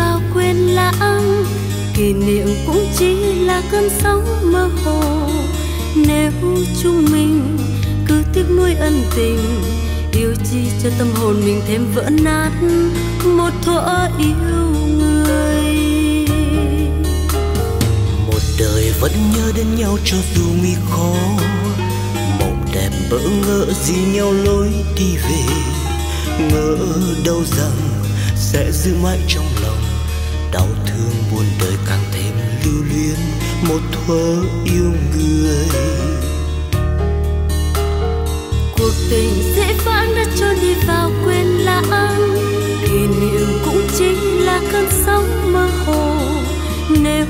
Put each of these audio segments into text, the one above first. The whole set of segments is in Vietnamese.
bao quên lãng kỷ niệm cũng chỉ là cơn sóng mơ hồ. Nếu chúng mình cứ tiếc nuối ân tình, yêu chi cho tâm hồn mình thêm vỡ nát một thuở yêu người. Một đời vẫn nhớ đến nhau cho dù mi khó, mộng đẹp bỡ ngỡ gì nhau lối đi về. Ngỡ đâu rằng sẽ giữ mãi trong lòng đau thương buồn đời càng thêm lưu luyến, một thuở yêu người. Cuộc tình dễ vãn đã trôi đi vào quên lãng kỷ niệm cũng chỉ là cơn sóng mơ hồ. Nếu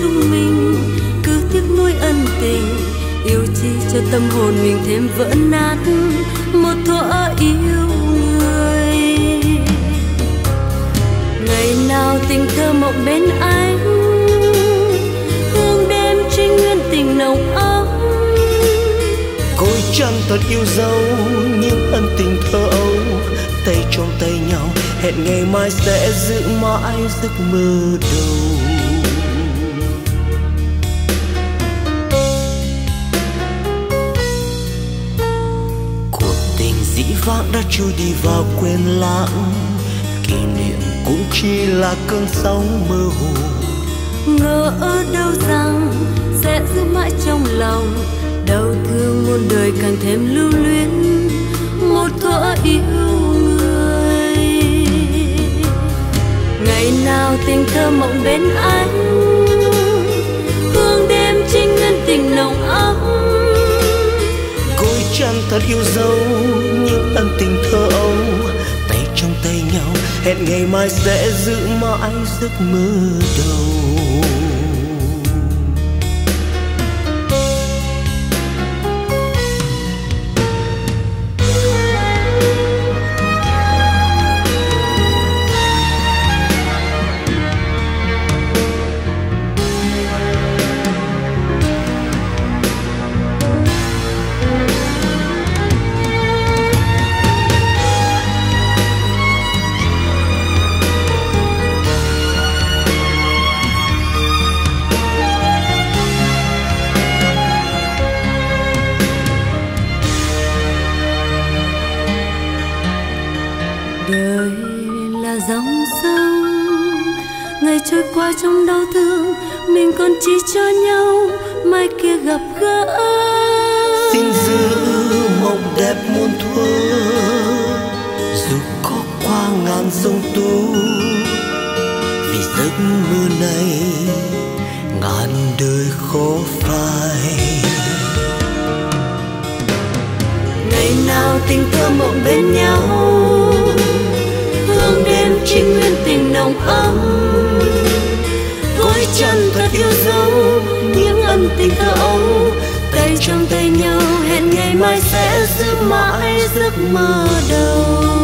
chúng mình cứ tiếc nuối ân tình, yêu chi cho tâm hồn mình thêm vỡ nát, một thuở yêu ngày nào tình thơ mộng bên anh, hương đêm trinh nguyên tình nồng ấm. Côi trăng thật yêu dấu những ân tình thơ ấu, tay trong tay nhau, hẹn ngày mai sẽ giữ mãi giấc mơ đầu. Cuộc tình dĩ vãng đã trôi đi vào quên lãng kỷ niệm cũng chỉ là cơn sóng mơ hồ. Ngỡ đâu rằng sẽ giữ mãi trong lòng. Đau thương muôn đời càng thêm lưu luyến. Một thuở yêu người. Ngày nào tình thơ mộng bên anh. Hương đêm trinh ngân tình nồng ấm. Côi chăn thật yêu dấu những ân hẹn ngày mai sẽ giữ mãi giấc mơ đầu đời là dòng sông. Ngày trôi qua trong đau thương, mình còn chỉ cho nhau, mai kia gặp gỡ. Xin giữ mộng đẹp muôn thuở, dù có qua ngàn sông tố vì giấc mơ này, ngàn đời khó phai. Ngày nào tình thơ mộng bên nhau lòng ấm. Gối chân thật yêu dấu, những ân tình thơ ấu. Tay trong tay nhau, hẹn ngày mai sẽ giữ mãi giấc mơ đầu.